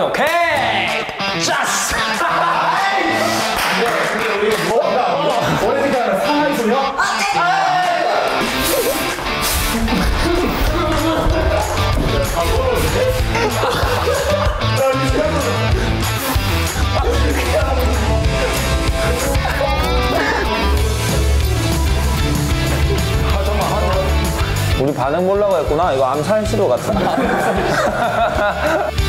오케이! 우리 반응 보려고 했구나. 이거 암살 시도 같은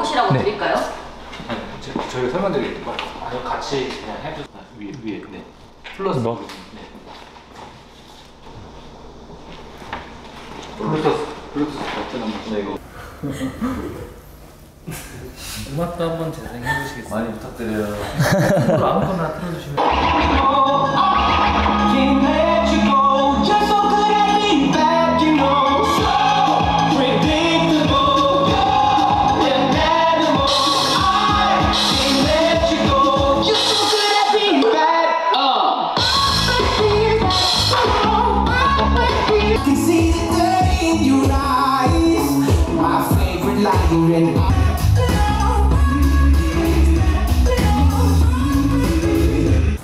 한번 읽어보시라고 드릴까요? 저희가 설명드릴게요. 아니 같이 그냥 해도 위에 위에 네. 플러스 뭐? 네. 블루투스 블루투스 버튼 한번 네 이거. 음악도 한번 재생해 보시겠어요? 많이 부탁드려요. 아무거나 틀어주시면.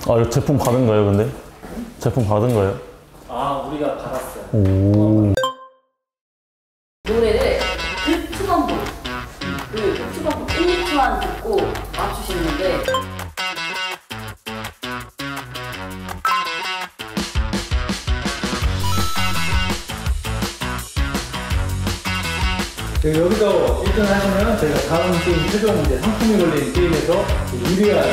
아 이거 제품 받은 거예요 근데? 제품 받은 거예요? 아 우리가 받았어요. 오 네, 여기서 1등 하시면 저희가 다음 게임 최종 이제 상품이 걸린 게임에서 유리한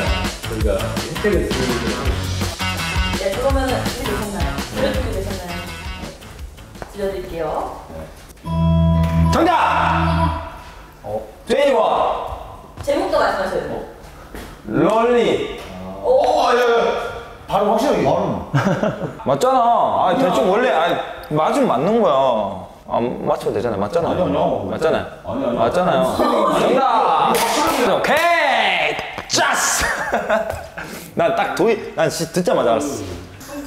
저희가 혜택을 드리도록 하겠습니다. 네 그러면은 준비되셨나요? 노래 준비되셨나요? 네. 들려드릴게요 정답! 제이원! 제목도 말씀하셔야 돼요 롤리! 오! 바로 확실하게 바로 맞잖아. 아, 대충 원래, 아, 맞으면 맞는 거야. 안 맞춰도 되잖아요. 맞잖아요. 아니요, 아니요. 맞잖아요. 아니요, 아니요. 맞잖아요. 정답! 오케이! 짜스! 난딱 도이, 난 씨, 듣자마자 알았어.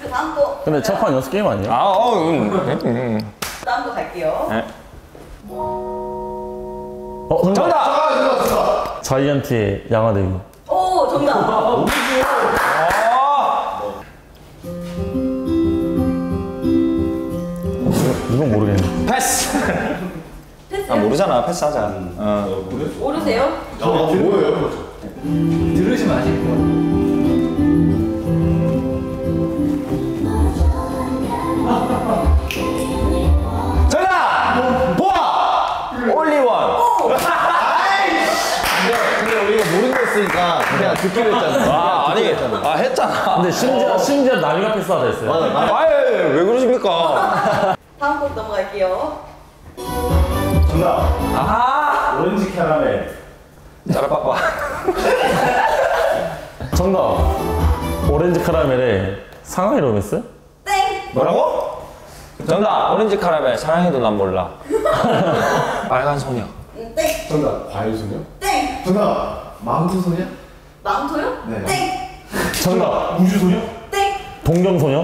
그 다음 거 근데 첫 판 연습 게임 아니에요? 아, 어, 음, 음, 음. 다음 거 갈게요 네. 어 정답! 정답! 자이언티의 양화대교 오 정답 이건 모르겠네 패스! 패스 아, 모르잖아. 패스하자. 어. 모르세요? 뭐예요? 들으시면 아실 거예요. 정답! 보아! 올리원! 근데 우리가 모르는 거 했으니까 그냥 듣기로 했잖아. 아, 아니, 아, 했잖아. 근데 심지어 심지어 남이가 패스하다 했어요 아예, 왜 그러십니까? 다음 곡 넘어갈게요 정답. 아! 오렌지 캐러멜. 짜라빠빠. 정답 오렌지 카라멜에 상하이 로맨스? 땡! 뭐라고? 정답! 오렌지 카라멜, 사랑해도 난 몰라. 빨간 소녀. 음, 땡! 정답. 과일 소녀? 땡! 정답. 망토 소녀? 망토요? 네. 땡! 정답 우주 소녀? 땡! 동경 소녀?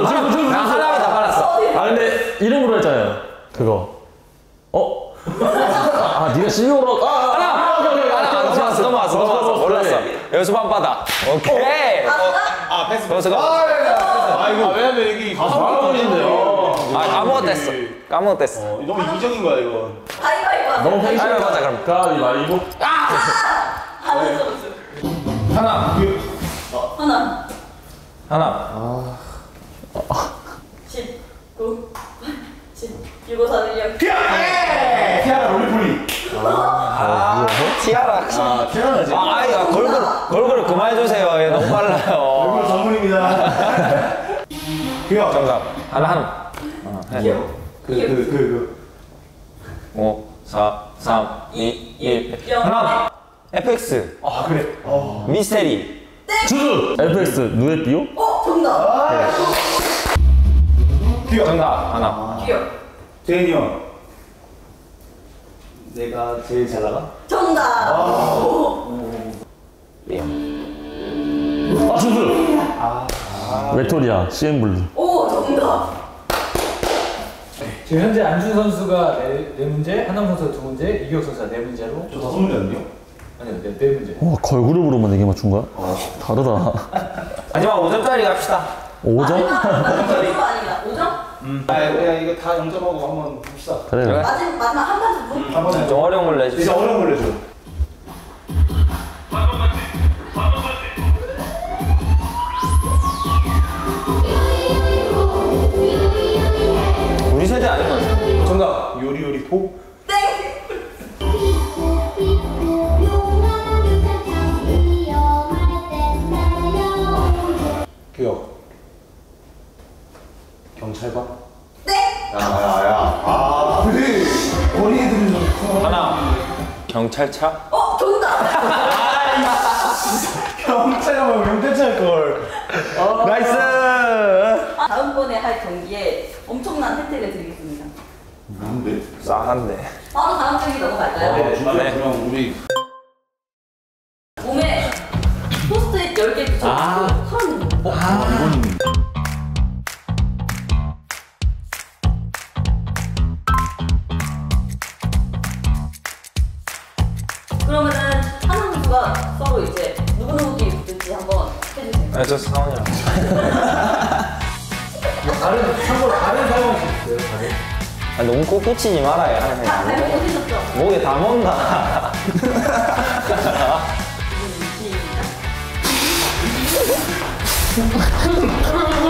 나, 하나, 준수, 준수, 나 준수. 하나만 다 빨았어. 아 근데 이름으로 했잖아요 그거 어? 아 니가 CEO로 아, 하나, 하나, 넘어왔어, 넘어왔어, 넘어왔어. 몰랐어. 여기서 반바다. 오케이. 어, 아 패스. 거기서 가. 아 이거 왜냐면 여기 가수 잘하시는데요 아, 까먹었댔어. 까먹었댔어. 너무 이기적인 거야 이거. 가위바위보. 너무 아유, 맞아, 그럼. 가위바위보 선수 하나, 하나 하나. 10 9 7 6 5 4 1 0 티아라 롤리폴리. 아, 아, 티아라. 아, 태어나지. 아, 아이, 아, 걸그룹, 걸그룹 그만해주세요. 얘 너무 빨라요. 얼굴 전문입니다. 귀여워. 정답. 하나, 하나. 어. 귀여워. 그, 그, 그, 그. 5, 4, 3, 2, 1. 하나. FX. 아, 그래. 어. 미스테리. 주주! FX 누에띠오? 어, 정답. 귀 여워. 정답. 하나. 귀여워. 제인이 형. 내가 제일 잘 나가? 정답. 아 주주! 외톨이야 CNBLUE 오, 정답. 지금 현재 안준 선수가 네, 네 문제, 한남 선수가 두 문제, 이기혁 선수가 네 문제로. 저 다섯 문제였네요? 아니요, 네, 네 문제. 와 걸그룹으로만 4개 맞춘 거야? 다르다 마지막 5점짜리 갑시다. 5점? 아, 그거 아니라 5점? 아, 그냥 이거 다 0점하고 한번 봅시다. 그래 그래 마지막, 마지막 한번 더. 한 번. 좀 어려운 걸로 이제 내주세요. 어려운 걸로 해줘. 우리 세대 아닌 것 같아요. 정답. 요리 요리 포. 땡. 기억. 경찰관. 땡. 야야야. 아, 그래. 어린이들은 좀. 하나. 경찰차. 어, 정답. 경찰하면 경찰차일 걸. nice! 아, 다음번에 할 경기에 엄청난 혜택을 드리겠습니다. 뭔데? 싸한데. 바로 다음 경기 넘어갈까요? 네. 그럼 우리 서로 이제 누구누구끼리 붙을지 한번 해주세요. 아, 저 사원이랑. 다른 참고로 다른 상황이 있어요. 다른. 아, 너무 꼭 꽂히지 말아요. 다 잘못 보셨죠? 목에 다 mon다. 시작.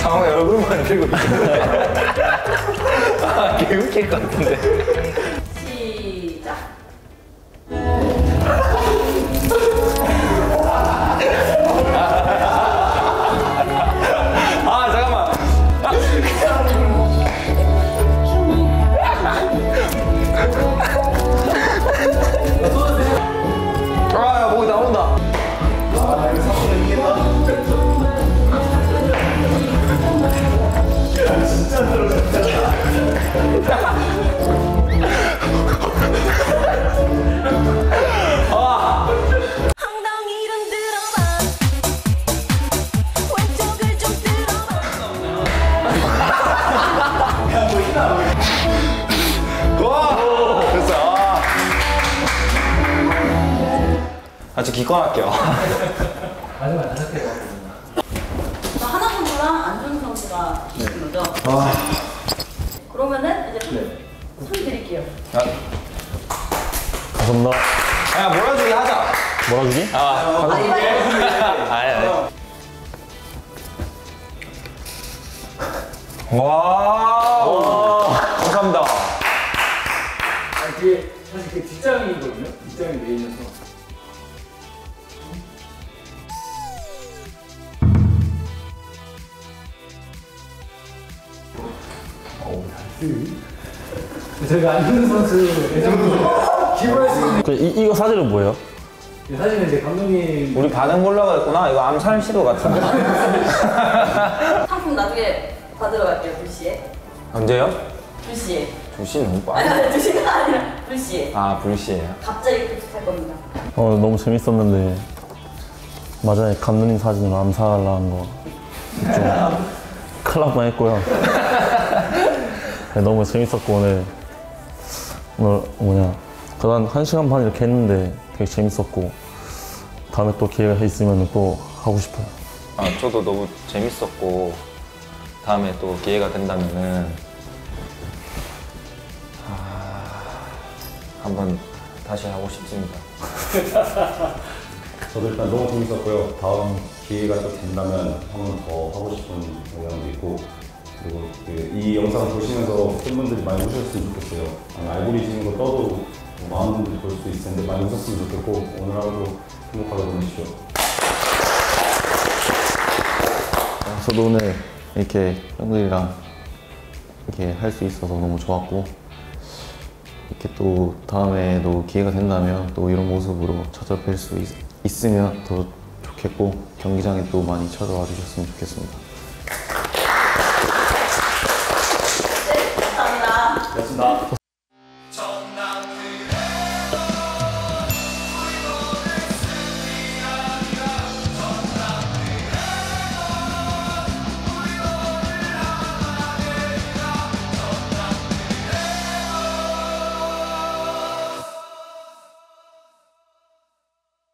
상황 얼굴만 들고 있는데. 아, 개웃길 것 같은데. 기권할게요. 마지막 다섯 개. 자, 하나 선수랑 안준 선수가 이긴 거죠? 그러면은 이제 손, 손 드릴게요. 감사합니다 야, 몰아주기 하자. 몰아주기? 아, 아니, 아니. 아니, 아니. 와. 감사합니다. 아, 이게 사실 그 뒷장이거든요. 뒷장이 메인이어서. 저희가 안준 선수 기부했습니다. 그, 이, 이거 사진은 뭐예요? 사실은 이제 감독님 우리 반응 보려고 했구나. 이거 암살 시도 같은데. 상품 나중에 받으러 갈게요, 불시에. 언제요? 불시에. 2시 너무 아니, 빨리. 아니, 2시가 아니라 불시에. 아, 불시에요. 갑자기 급식할 겁니다. 어 너무 재밌었는데 마지막에 감독님 사진으로 암살하는 거좀 큰일 날 뻔했고요 네, 너무 재밌었고 오늘 오늘 뭐냐 그래도 한 1시간 반 이렇게 했는데 되게 재밌었고 다음에 또 기회가 있으면 또 하고 싶어요. 아, 저도 너무 재밌었고 다음에 또 기회가 된다면은 아, 한번 다시 하고 싶습니다. 저도 일단 너무 재밌었고요. 다음 기회가 또 된다면 한 번 더 하고 싶은 영향도 있고 그리고 그 이 영상 보시면서 팬분들이 많이 우셨으면 좋겠어요. 알고리즘으로 떠도 뭐 많은 분들이 볼 수도 있을 텐데 많이 웃었으면 좋겠고 오늘 하루도 행복하게 보내십시오. 저도 오늘 이렇게 형들이랑 이렇게 할 수 있어서 너무 좋았고 이렇게 또 다음에도 기회가 된다면 또 이런 모습으로 찾아뵐 수 있, 있으면 더 좋겠고 경기장에 또 많이 찾아와 주셨으면 좋겠습니다.